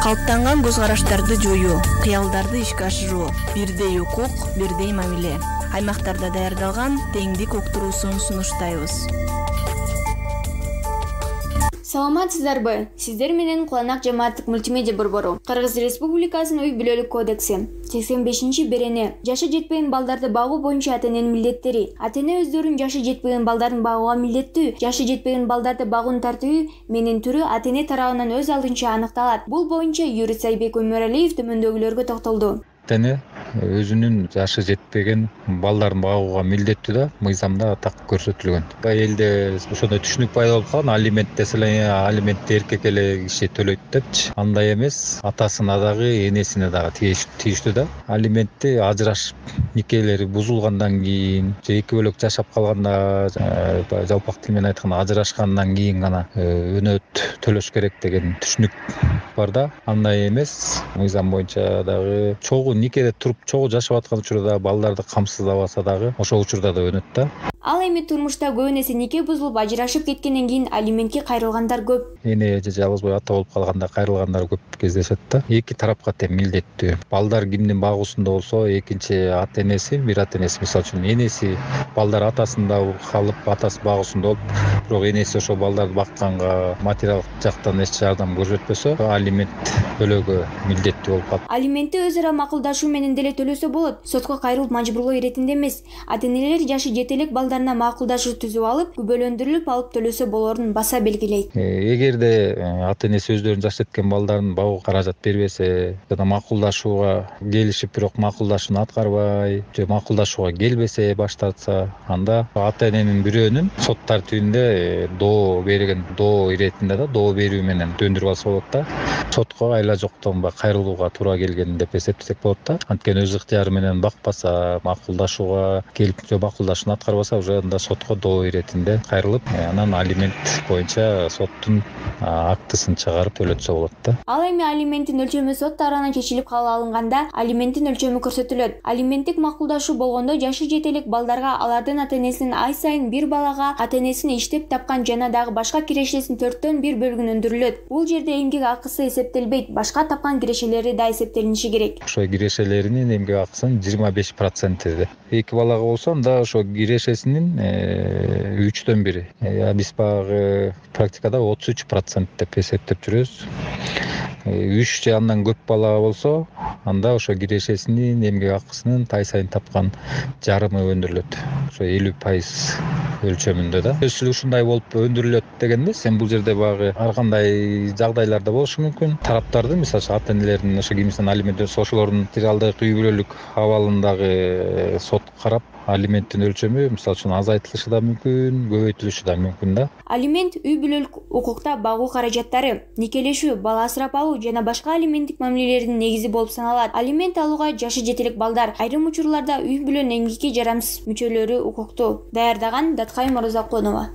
калыптанган көз караштарды жоюу кыялдарды ишке ашыруу бирдей укук бирдей мамиле. Аймактарда даярдалган теңдик уктуруусун сунуштайбыз саламатсыздарбы? Сиздер менен куланак жамааттык мультимедиа борбору. Кыргыз республикасынын үй бүлөлүк кодекси. Сексен бешинчи берене жашы жетпеген балдарды багуу боюнча ата эненин милдеттери. Ата эне өздөрүнүн жашы жетпеген балдарын багууга милдеттүү жашы жетпеген балдарды багуунун тартиби менен түрү ата эне тарабынан өз алдынча аныкталат. Бул боюнча юрист айбек өмүралиев төмөндөгүлөргө токтолду. Ата эне өзүнүн жашы жетпеген балдарын багууга милдеттүү да мыйзамда так көрсөтүлгөн. Элде ошондой түшүнүк пайда болуп калган алимент десе алиментти эркек эле киши төлөйт депчи. Андай эмес атасына дагы энесине дагы тийиштүү да. Алиментти ажырашып никелери бузулгандан кийин же эки бөлөк жашап калганда баягы жалпак тил менен айтканда ажырашкандан кийин гана э, өнөт төлөш керек деген түшүнүк бар да. Андай эмес мыйзам боюнча дагы чогуу никеде туруп чогуу жашап аткан учурда балдарды камсыздабаса дагы ошол учурда да өнөт да. Ал эми турмушта көп эсе нике бузулуп ажырашып кеткенден кийин алиментке кайрылгандар көп. Эне же жалгыз бой ата болуп калганда кайрылгандар көп кездешет да. Эки тарапка тең милдеттүү. Балдар кимдин багуусунда болсо экинчи ата энеси бир ата энеси мисалы үчүн энеси балдар атасында калып атасы багуусунда болуп бирок энеси ошол балдарды бакканга материалдык жактан эч жардам көрсөтпөсө алимент төлөөгө милдеттүү болуп калат. Алиментти өз ара макулдашуу менен деле төлөсө болот сотко кайрылып мажбурлоо иретинде эмес. Ата энелер жашы жете элек балдарына макулдашуу түзүп алып күбөлөндүрүлүп алып төлөсө болорун баса белгилейт. Э, эгерде э, ата энеси өздөрүнүн жашы жеткен балдарын багууга каражат бербесе жана макулдашууга келишип бирок макулдашууну аткарбай же макулдашууга келбесе баш тартса анда ата эненин бирөөнүн сот тартибинде доо берген доо иретинде да доо берүү менен өндүрүп алса болот да. Сотко айла жоктон баягы кайрылууга туура келген деп эсептесек болот да. Анткени өз ыктыяры менен бакпаса макулдашууга келип макулдашууну аткарбаса уже анда сотко доо иретинде кайрылып э, анан алимент боюнча соттун актысын чыгарып төлөтсө болот да. Ал эми алименттин өлчөмү сот тарабынан чечилип кабыл алынганда алименттин өлчөмү көрсөтүлөт. Алименттик макулдашуу болгондо жашы жете элек балдарга алардын ата энесинин ай сайын бир балага ата энесин иштеп тапкан жана дагы башка кирешесинин төрттөн бир бөлүгүн өндүрүлөт бул жерде эмгек акысы эсептелбейт башка тапкан кирешелери да эсептелиниши керек. Ошо кирешелеринин эмгек акысынын жыйырма беш проценти эки балага болсо анда ошо кирешесинин Э, үчтөн бири э, биз баягы практикада отуз үч процент деп эсептеп жүрөбүз э, үч же андан көп бала болсо анда ошо кирешесинин эмгек акысынын ай сайын тапкан жарымы өндүрүлөт ошо элүү пайыз өлчөмүндө да. Эле ушундай болуп өндүрүлөт деген эмес эми бул жерде баягы ар кандай жагдайлар да болушу мүмкүн. Тараптардын мисалы үчүн ата энелердин ошо кимисинен алимент төлөсө ошолордун материалдык үй бүлөлүк абалын дагы сот карап алименттин өлчөмү мисалы үчүн азайтылышы да мүмкүн көбөйтүлүшү да мүмкүн да. Алимент үй бүлөлүк укукта багуу каражаттары никелешүү бала асырап алуу жана башка алименттик мамилелердин негизи болуп саналат. Алимент алууга жашы жете элек балдар айрым учурларда үй бүлөнүн эмгекке жарамсыз мүчөлөрү укуктуу даярдаган датхай мырзакунова